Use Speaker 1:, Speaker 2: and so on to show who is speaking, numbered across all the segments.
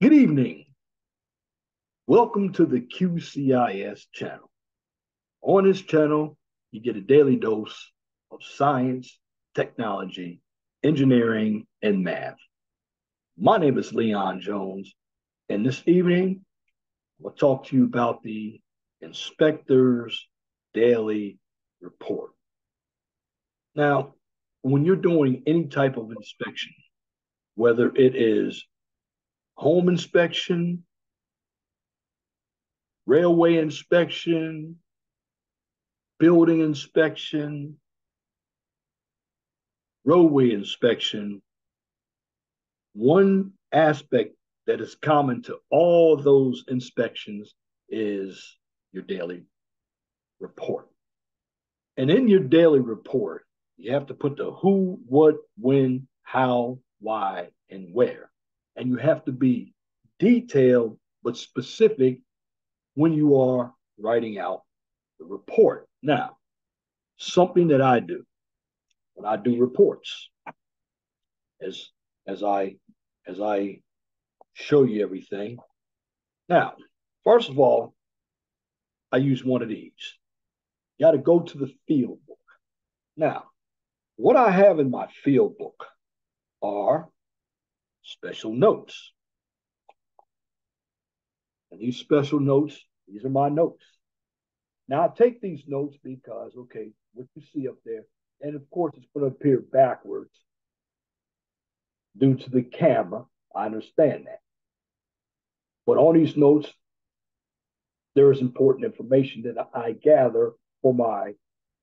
Speaker 1: Good evening. Welcome to the QCIS channel. On this channel, you get a daily dose of science, technology, engineering, and math. My name is Leon Jones, and this evening, I'll talk to you about the Inspector's Daily Report. Now, when you're doing any type of inspection, whether it is home inspection, railway inspection, building inspection, roadway inspection, one aspect that is common to all those inspections is your daily report. And in your daily report, you have to put the who, what, when, how, why, and where. And you have to be detailed but specific when you are writing out the report. Now, something that I do when I do reports, as as I as I show you everything. Now, first of all, I use one of these. You got to go to the field book. Now, what I have in my field book are special notes. And these special notes, these are my notes. Now I take these notes because, okay, what you see up there, and of course it's going to appear backwards due to the camera. I understand that. But on these notes, there is important information that I gather for my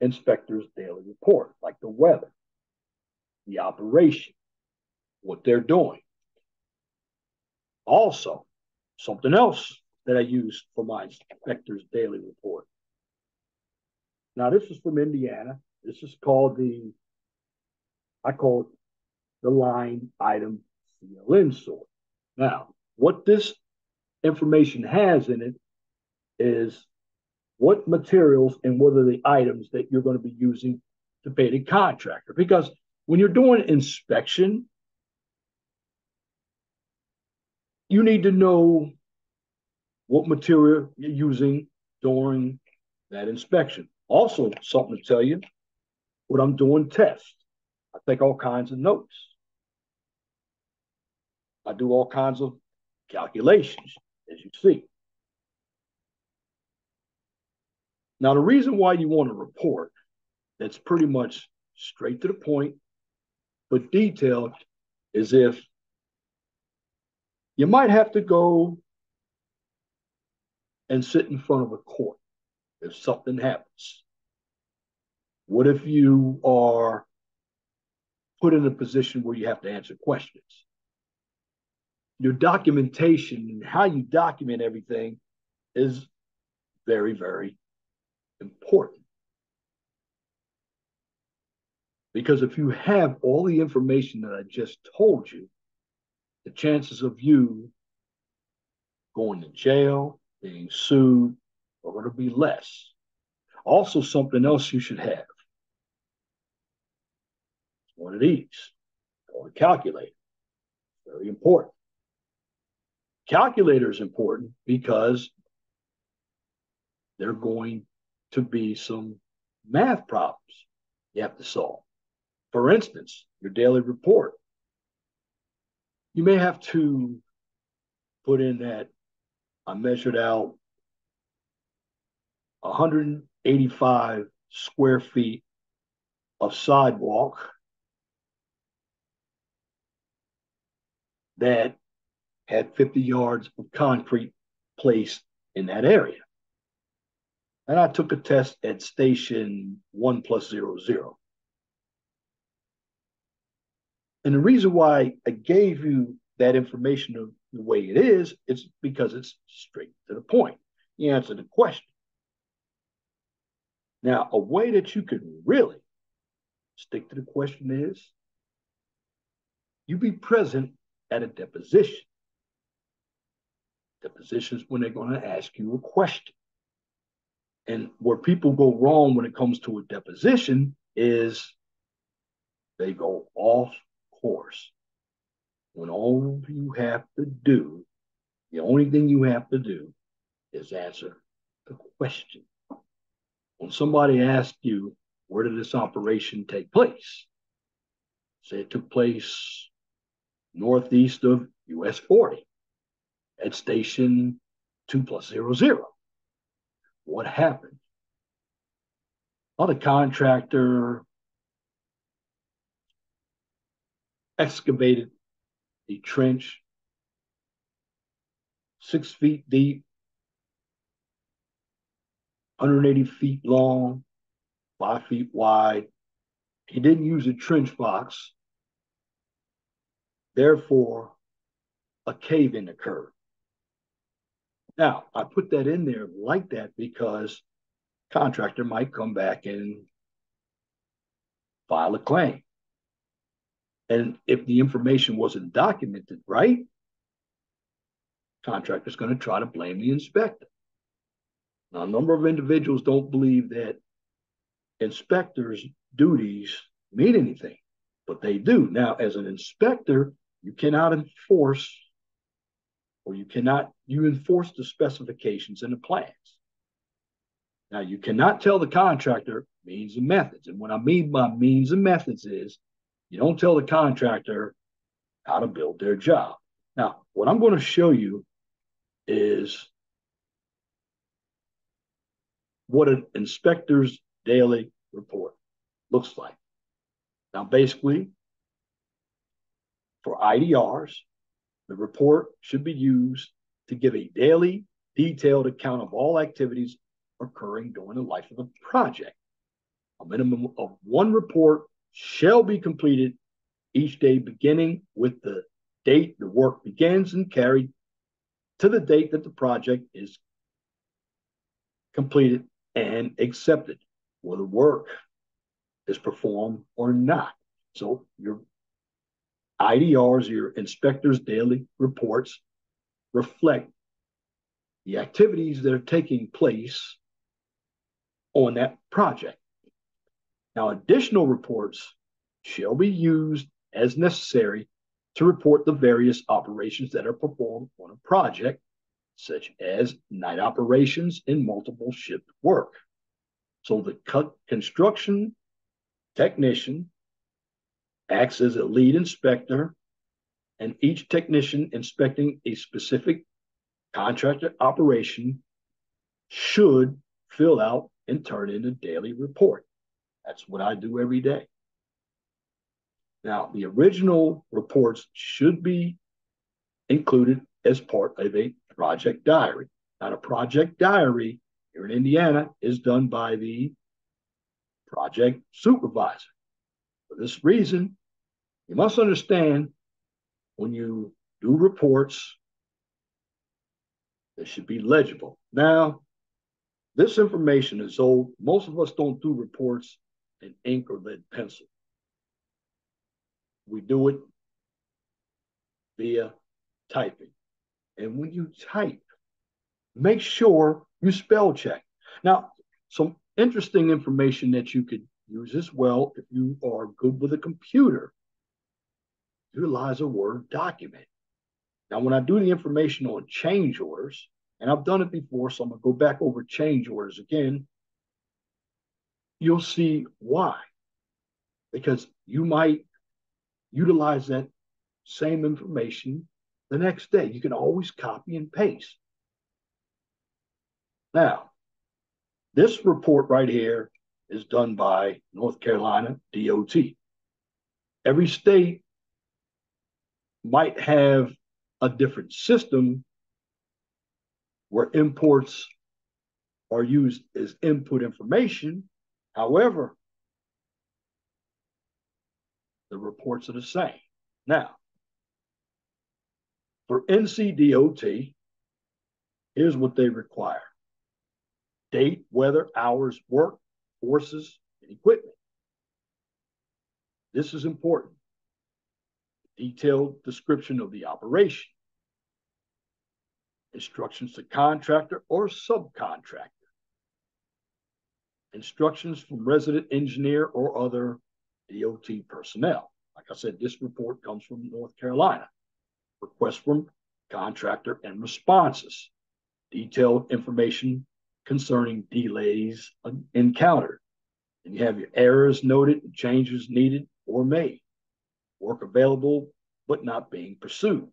Speaker 1: inspector's daily report, like the weather, the operation, what they're doing. Also, something else that I use for my inspector's daily report. Now, this is from Indiana. This is called the, I call it the line item CLN sort. Now, what this information has in it is what materials and what are the items that you're going to be using to pay the contractor. Because when you're doing inspection, you need to know what material you're using during that inspection. Also, something to tell you what I'm doing tests. I take all kinds of notes. I do all kinds of calculations, as you see. Now, the reason why you want a report that's pretty much straight to the point, but detailed, is if you might have to go and sit in front of a court if something happens. What if you are put in a position where you have to answer questions? Your documentation and how you document everything is very, very important. Because if you have all the information that I just told you, the chances of you going to jail, being sued, are going to be less. Also, something else you should have. One of these, called a calculator. Very important. Calculator is important because they're going to be some math problems you have to solve. For instance, your daily report. You may have to put in that I measured out 185 square feet of sidewalk that had 50 yards of concrete placed in that area. And I took a test at station one plus zero zero. And the reason why I gave you that information the way it is, it's because it's straight to the point. You answer the question. Now, a way that you can really stick to the question is you be present at a deposition. Depositions when they're going to ask you a question. And where people go wrong when it comes to a deposition is they go off when all you have to do The only thing you have to do is answer the question. When somebody asks you, where did this operation take place? Say it took place northeast of US 40 at station 2 plus 00. zero. What happened? Well, the contractor excavated a trench six feet deep, 180 feet long, five feet wide. He didn't use a trench box. Therefore, a cave in occurred. Now, I put that in there like that because contractor might come back and file a claim. And if the information wasn't documented right, contractor's going to try to blame the inspector. Now, a number of individuals don't believe that inspectors' duties mean anything, but they do. Now, as an inspector, you cannot enforce or you cannot you enforce the specifications and the plans. Now, you cannot tell the contractor means and methods. And what I mean by means and methods is you don't tell the contractor how to build their job. Now, what I'm going to show you is what an inspector's daily report looks like. Now, basically, for IDRs, the report should be used to give a daily, detailed account of all activities occurring during the life of the project. A minimum of one report shall be completed each day, beginning with the date the work begins and carried to the date that the project is completed and accepted, whether work is performed or not. So your IDRs, your inspector's daily reports, reflect the activities that are taking place on that project. Now, additional reports shall be used as necessary to report the various operations that are performed on a project, such as night operations and multiple shift work. So the construction technician acts as a lead inspector, and each technician inspecting a specific contractor operation should fill out and turn in a daily report. That's what I do every day. Now, the original reports should be included as part of a project diary. Now, a project diary here in Indiana is done by the project supervisor. For this reason, you must understand when you do reports, they should be legible. Now, this information is old. Most of us don't do reports in ink or lead pencil. We do it via typing. And when you type, make sure you spell check. Now, some interesting information that you could use as well if you are good with a computer. Utilize a Word document. Now, when I do the information on change orders, and I've done it before, so I'm going to go back over change orders again, you'll see why. Because you might utilize that same information the next day. You can always copy and paste. Now, this report right here is done by North Carolina DOT. Every state might have a different system where imports are used as input information. However, the reports are the same. Now, for NCDOT, here's what they require date, weather, hours, work, forces, and equipment. This is important. Detailed description of the operation. Instructions to contractor or subcontractor. Instructions from resident engineer or other DOT personnel. Like I said, this report comes from North Carolina. Request from contractor and responses, detailed information concerning delays encountered. And you have your errors noted, changes needed or made, work available but not being pursued.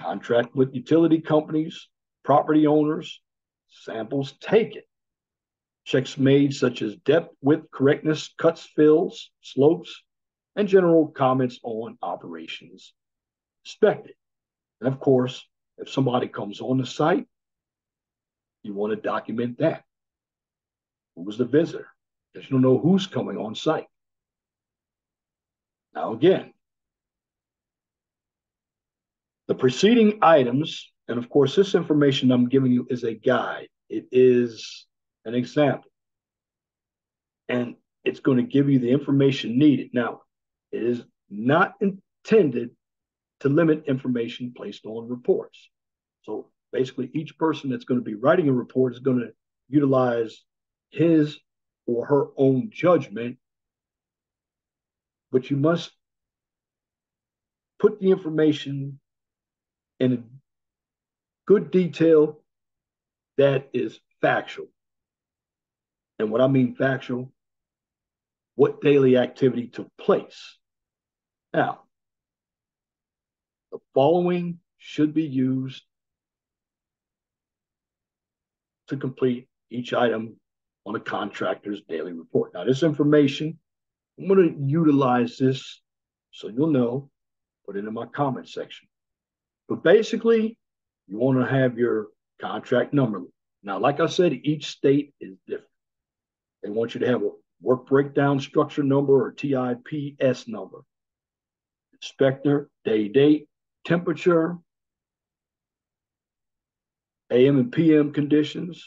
Speaker 1: Contract with utility companies, property owners, samples taken, checks made such as depth, width, correctness, cuts, fills, slopes, and general comments on operations inspected. And of course, if somebody comes on the site, you want to document that. Who was the visitor? Because you don't know who's coming on site. Now, again, the preceding items, and of course, this information I'm giving you is a guide, it is an example. And it's going to give you the information needed. Now, it is not intended to limit information placed on reports. So basically, each person that's going to be writing a report is going to utilize his or her own judgment, but you must put the information in good detail that is factual. And what I mean factual, what daily activity took place. Now, the following should be used to complete each item on a contractor's daily report. Now, this information, I'm going to utilize this so you'll know, put it in my comment section. But basically, you want to have your contract number. Now, like I said, each state is different. They want you to have a work breakdown structure number or TIPS number. Inspector, day, date, temperature, AM and PM conditions,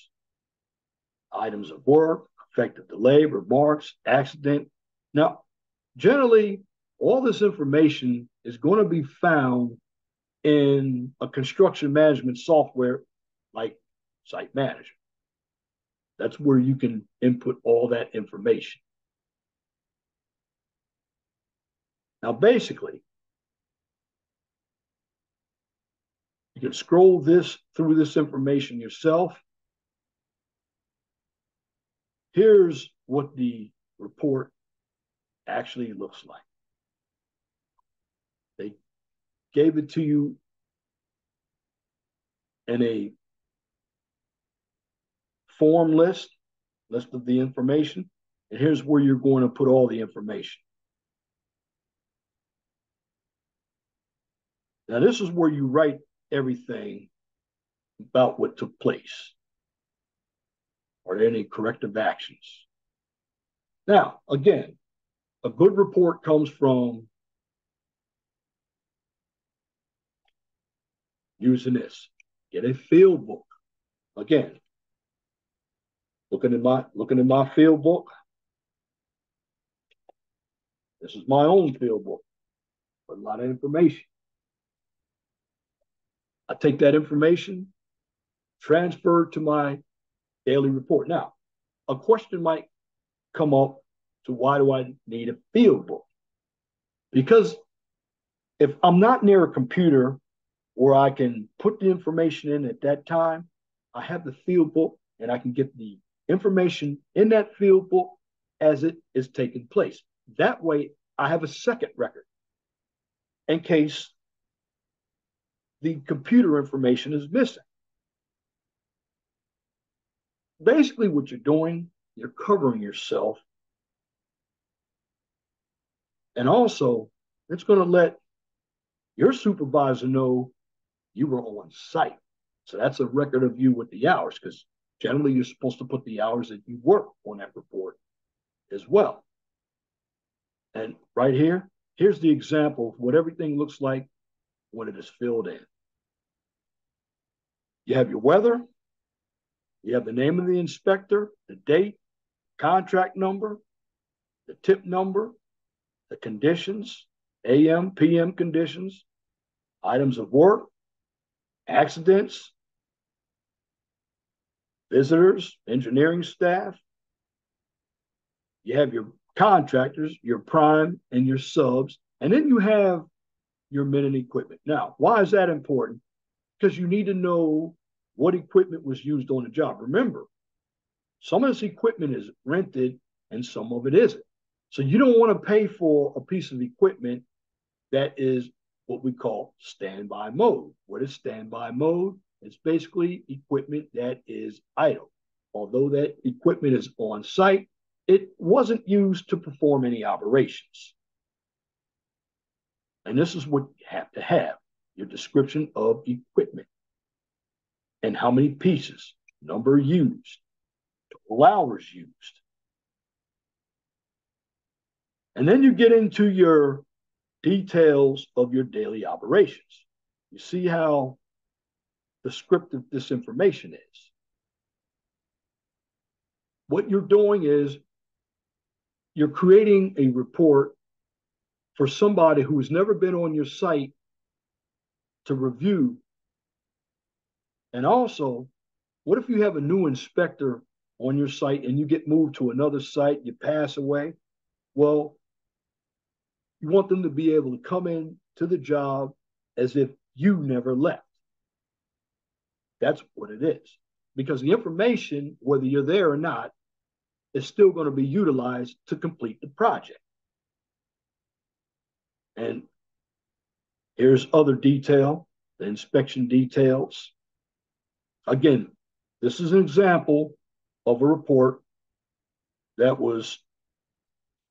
Speaker 1: items of work, effective delay, remarks, accident. Now, generally, all this information is going to be found in a construction management software like Site Manager. That's where you can input all that information. Now, basically, you can scroll this through this information yourself. Here's what the report actually looks like. They gave it to you in a form list, list of the information, and here's where you're going to put all the information. Now, this is where you write everything about what took place. Are there any corrective actions? Now, again, a good report comes from using this. Get a field book. Again, looking at my looking at my field book. This is my own field book, but a lot of information. I take that information, transfer to my daily report. Now, a question might come up to why do I need a field book? Because if I'm not near a computer where I can put the information in at that time, I have the field book and I can get the information in that field book as it is taking place. That way, I have a second record in case the computer information is missing. Basically, what you're doing, you're covering yourself. And also, it's going to let your supervisor know you were on site. So that's a record of you with the hours because generally you're supposed to put the hours that you work on that report as well. And right here, here's the example of what everything looks like when it is filled in. You have your weather, you have the name of the inspector, the date, contract number, the tip number, the conditions, AM, PM conditions, items of work, accidents, visitors, engineering staff. You have your contractors, your prime, and your subs. And then you have your men and equipment. Now, why is that important? Because you need to know what equipment was used on the job. Remember, some of this equipment is rented and some of it isn't. So you don't want to pay for a piece of equipment that is what we call standby mode. What is standby mode? It's basically equipment that is idle. Although that equipment is on site, it wasn't used to perform any operations. And this is what you have to have your description of equipment and how many pieces, number used, total hours used. And then you get into your details of your daily operations. You see how descriptive disinformation is. What you're doing is you're creating a report for somebody who has never been on your site to review. And also, what if you have a new inspector on your site and you get moved to another site, you pass away? Well, you want them to be able to come in to the job as if you never left. That's what it is. Because the information, whether you're there or not, is still going to be utilized to complete the project. And here's other detail, the inspection details. Again, this is an example of a report that was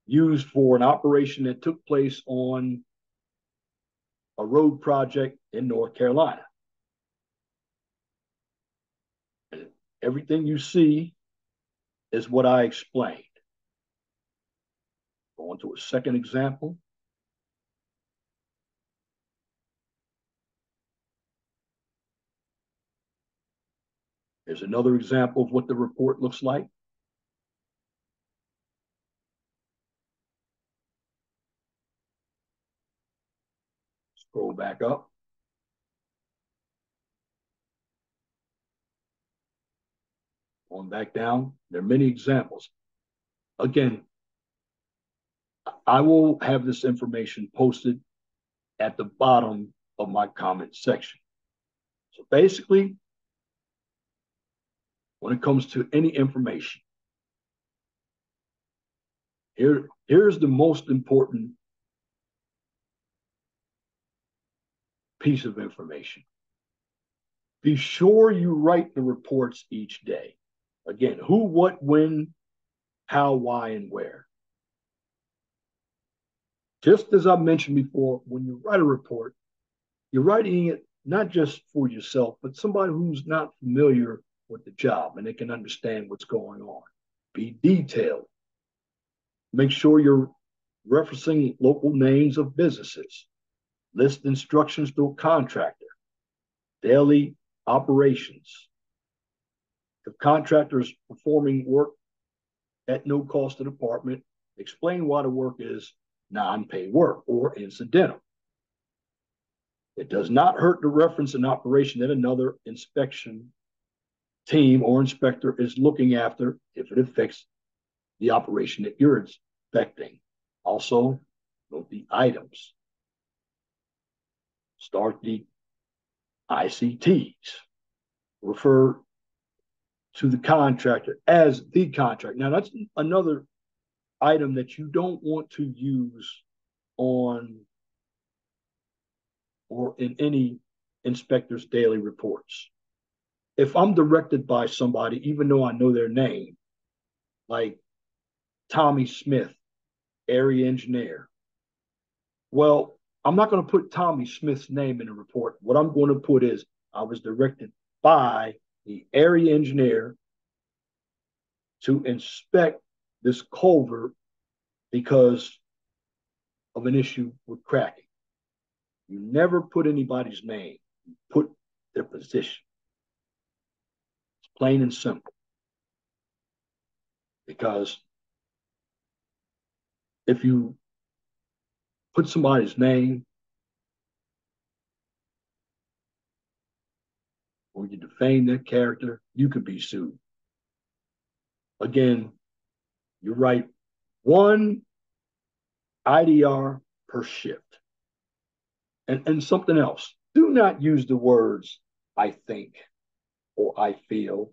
Speaker 1: used for an operation that took place on a road project in North Carolina. Everything you see is what I explained. Go on to a second example. Here's another example of what the report looks like. Scroll back up. On back down, there are many examples. Again, I will have this information posted at the bottom of my comment section. So basically, when it comes to any information, here, here's the most important piece of information. Be sure you write the reports each day. Again, who, what, when, how, why, and where. Just as I mentioned before, when you write a report, you're writing it not just for yourself, but somebody who's not familiar with the job and they can understand what's going on. Be detailed. Make sure you're referencing local names of businesses. List instructions to a contractor. Daily operations. If contractors performing work at no cost to the department, explain why the work is non-pay work or incidental. It does not hurt to reference an operation that another inspection team or inspector is looking after if it affects the operation that you're inspecting. Also, note the items. Start the ICTs. Refer to the contractor as the contract. Now, that's another item that you don't want to use on or in any inspector's daily reports. If I'm directed by somebody, even though I know their name, like Tommy Smith, area engineer, well, I'm not going to put Tommy Smith's name in the report. What I'm going to put is I was directed by the area engineer to inspect this culvert because of an issue with cracking. You never put anybody's name, you put their position. It's plain and simple. Because if you put somebody's name or you defame their character, you could be sued. Again, you write one IDR per shift. And, and something else do not use the words I think or I feel.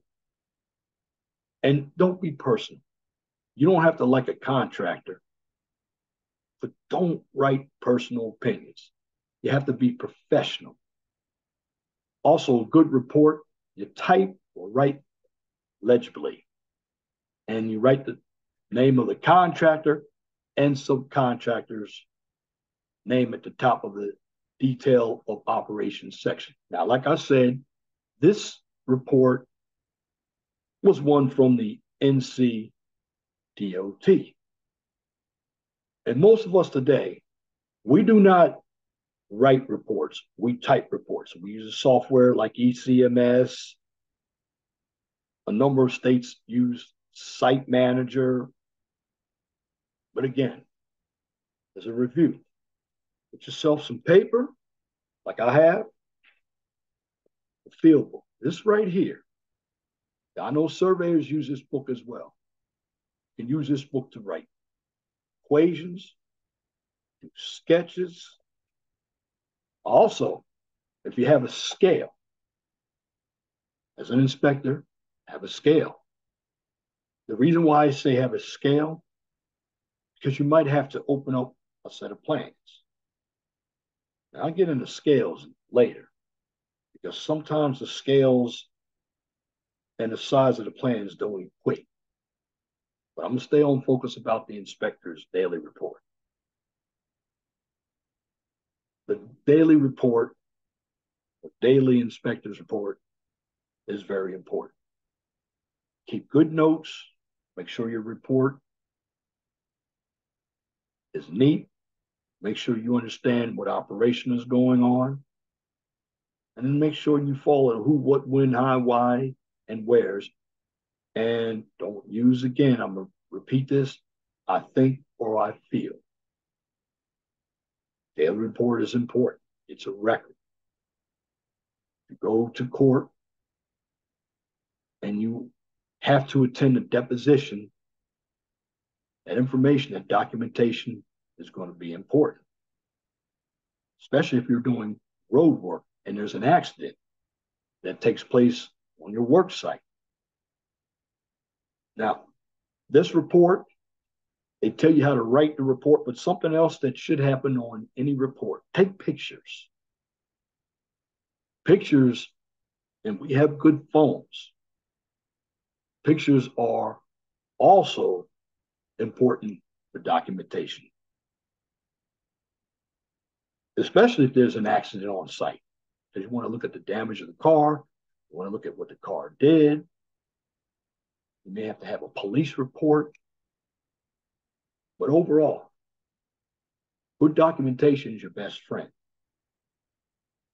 Speaker 1: And don't be personal. You don't have to like a contractor, but don't write personal opinions. You have to be professional. Also, a good report, you type or write legibly. And you write the name of the contractor and subcontractors name at the top of the detail of operations section. Now, like I said, this report was one from the NC DOT. And most of us today, we do not write reports, we type reports. We use a software like ECMS. A number of states use Site Manager. But again, as a review, get yourself some paper, like I have, a field book. This right here. I know surveyors use this book as well. You can use this book to write equations, do sketches. Also, if you have a scale, as an inspector, have a scale. The reason why I say have a scale, because you might have to open up a set of plans. Now, I'll get into scales later because sometimes the scales and the size of the plans don't equate. But I'm going to stay on focus about the inspector's daily report. The daily report, the daily inspector's report, is very important. Keep good notes. Make sure your report is neat. Make sure you understand what operation is going on. And then make sure you follow who, what, when, how, why, and where's. And don't use again, I'm going to repeat this I think or I feel. Daily report is important, it's a record. You go to court and you have to attend a deposition, that information, that documentation is going to be important, especially if you're doing road work and there's an accident that takes place on your work site. Now, this report, they tell you how to write the report, but something else that should happen on any report take pictures. Pictures, and we have good phones. Pictures are also important for documentation, especially if there's an accident on site. Because you want to look at the damage of the car, you want to look at what the car did. You may have to have a police report. But overall, good documentation is your best friend.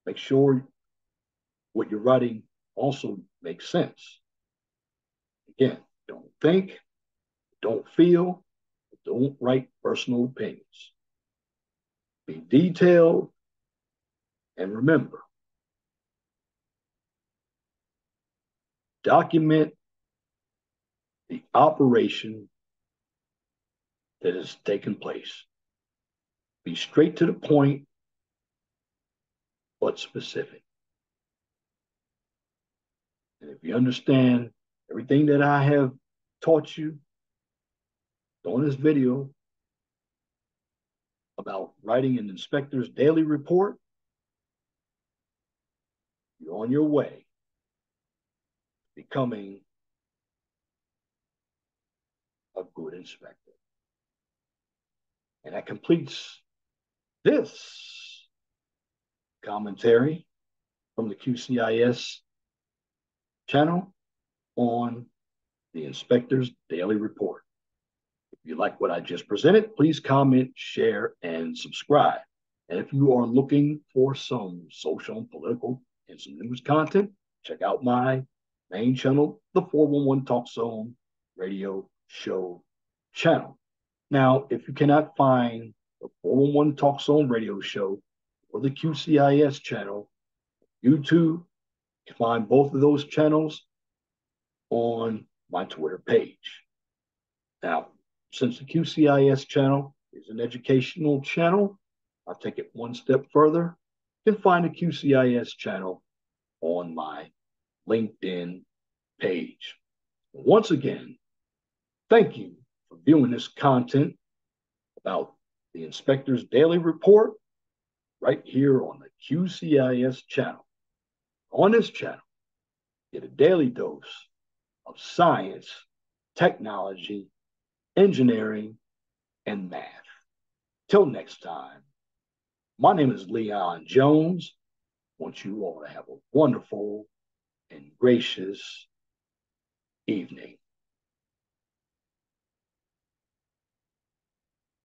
Speaker 1: Make sure what you're writing also makes sense. Again, don't think, don't feel, don't write personal opinions. Be detailed and remember document the operation that has taken place. Be straight to the point, but specific. And if you understand everything that I have taught you on this video about writing an inspector's daily report, you're on your way becoming a good inspector. And that completes this commentary from the QCIS channel on the inspector's daily report. If you like what I just presented, please comment, share, and subscribe. And if you are looking for some social and political and some news content, check out my main channel, the 411 Talk Zone radio show channel. Now, if you cannot find the 411 Talk Zone radio show or the QCIS channel, YouTube, you can find both of those channels on my Twitter page. Now, since the QCIS channel is an educational channel, I'll take it one step further you can find the QCIS channel on my LinkedIn page. Once again, thank you viewing this content about the inspector's daily report right here on the QCIS channel. On this channel, get a daily dose of science, technology, engineering, and math. Till next time, my name is Leon Jones. I want you all to have a wonderful and gracious evening.